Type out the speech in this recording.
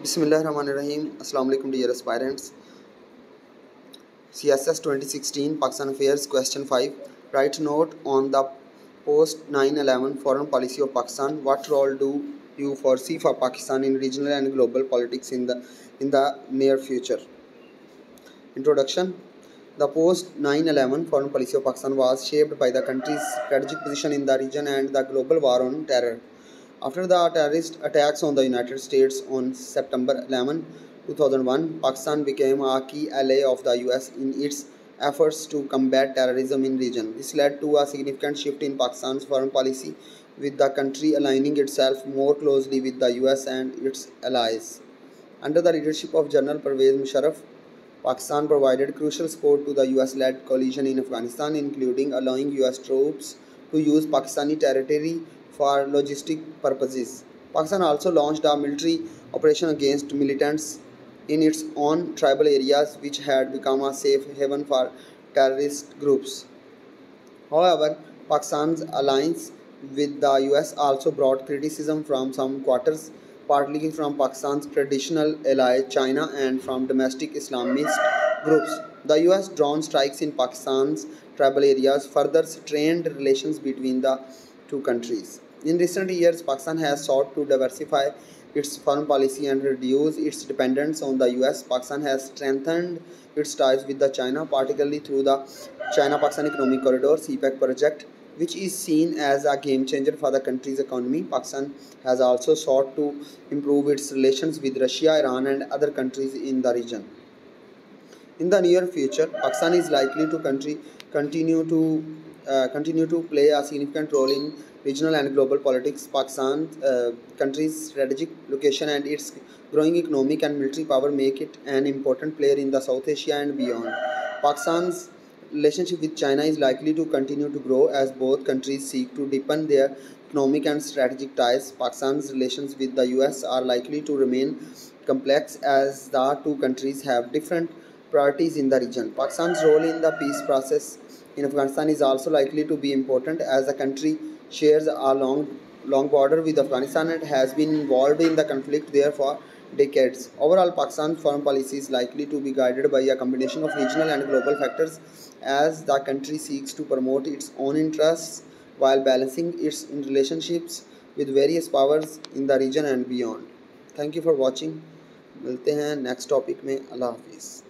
Bismillahirrahmanirrahim. Assalamu alaikum dear aspirants. CSS 2016 Pakistan Affairs question 5. Write note on the post 9/11 foreign policy of Pakistan. What role do you foresee for Pakistan in regional and global politics in the in the near future? Introduction. The post 9/11 foreign policy of Pakistan was shaped by the country's strategic position in the region and the global war on terror. After the terrorist attacks on the United States on September 11, 2001, Pakistan became a key ally of the US in its efforts to combat terrorism in the region. This led to a significant shift in Pakistan's foreign policy, with the country aligning itself more closely with the US and its allies. Under the leadership of General Pervez Musharraf, Pakistan provided crucial support to the US-led coalition in Afghanistan, including allowing US troops to use Pakistani territory for logistic purposes. Pakistan also launched a military operation against militants in its own tribal areas, which had become a safe haven for terrorist groups. However, Pakistan's alliance with the US also brought criticism from some quarters, partly from Pakistan's traditional ally China and from domestic Islamist groups. The US drone strikes in Pakistan's tribal areas further strained relations between the two countries. In recent years, Pakistan has sought to diversify its foreign policy and reduce its dependence on the US. Pakistan has strengthened its ties with the China, particularly through the China-Pakistan Economic Corridor (CPEC) project, which is seen as a game changer for the country's economy. Pakistan has also sought to improve its relations with Russia, Iran, and other countries in the region. In the near future, Pakistan is likely to country, continue to uh, continue to play a significant role in regional and global politics. Pakistan's uh, country's strategic location and its growing economic and military power make it an important player in the South Asia and beyond. Pakistan's relationship with China is likely to continue to grow as both countries seek to deepen their economic and strategic ties. Pakistan's relations with the US are likely to remain complex as the two countries have different priorities in the region. Pakistan's role in the peace process in Afghanistan is also likely to be important as the country shares a long, long border with Afghanistan and has been involved in the conflict there for decades. Overall, Pakistan's foreign policy is likely to be guided by a combination of regional and global factors as the country seeks to promote its own interests while balancing its relationships with various powers in the region and beyond. Thank you for watching. मिलते हैं next topic में अल्लाह हाफिज़